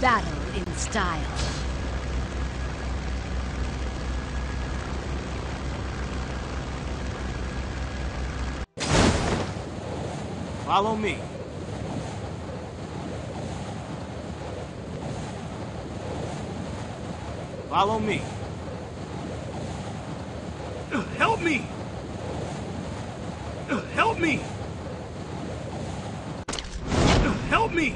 Battle in style. Follow me. Follow me. Help me! Help me! Help me!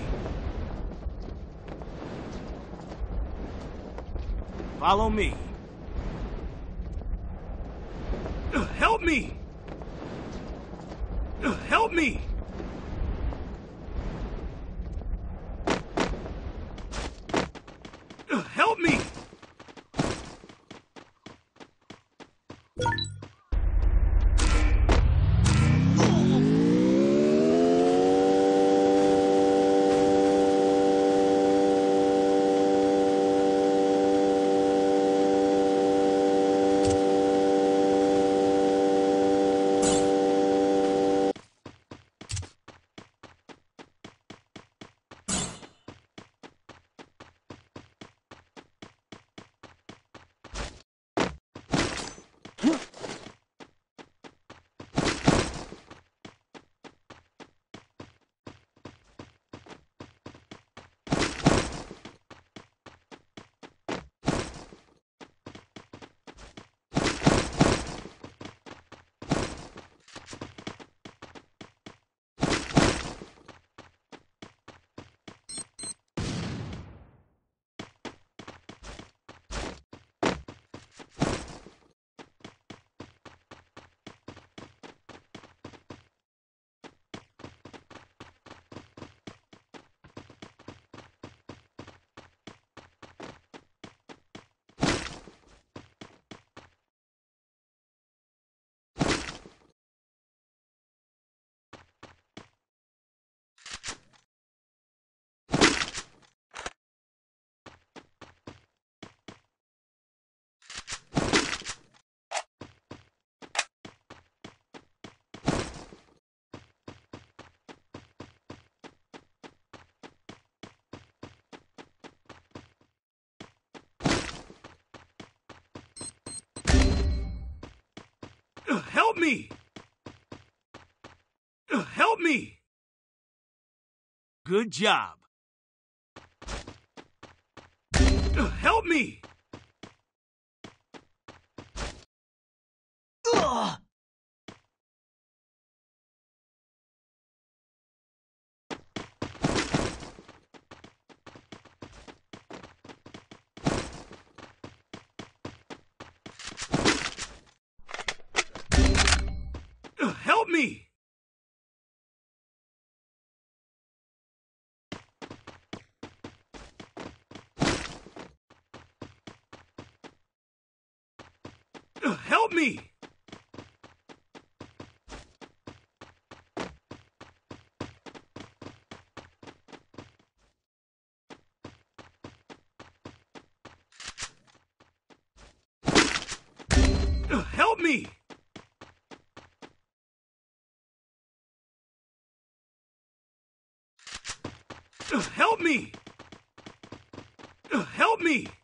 Follow me. Help me! Help me! Help me! Help me! Good job. Help me! Help me! Help me! Me! Help me!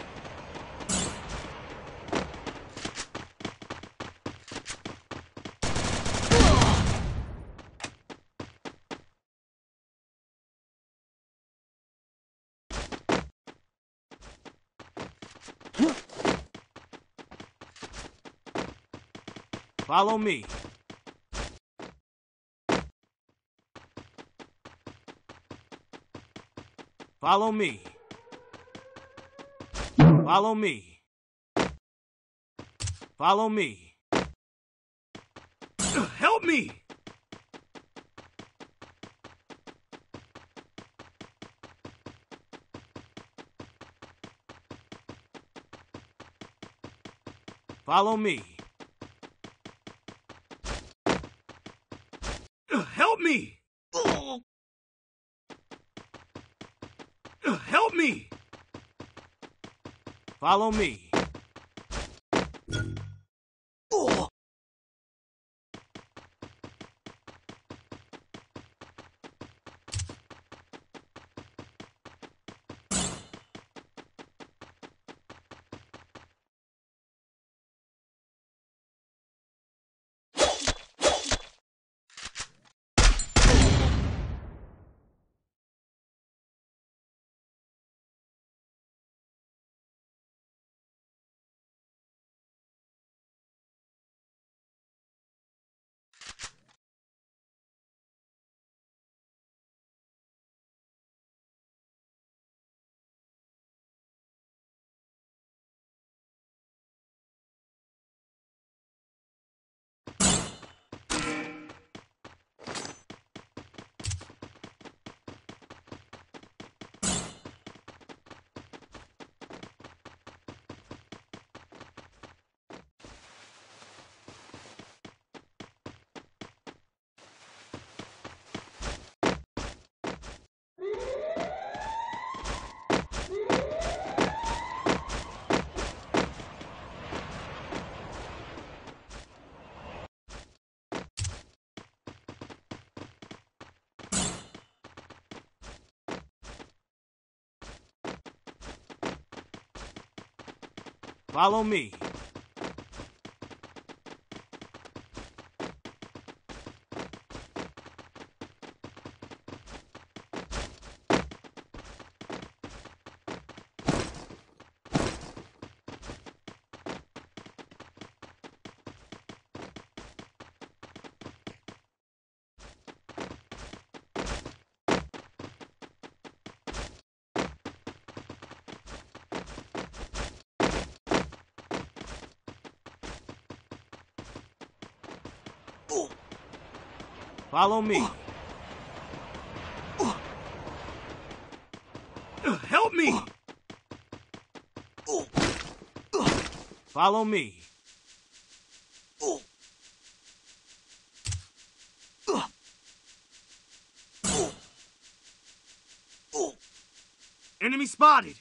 Follow me. Follow me. Follow me. Follow me. Help me! Follow me. Help me! Help me! Follow me. Follow me. Follow me. Help me! Follow me. Enemy spotted!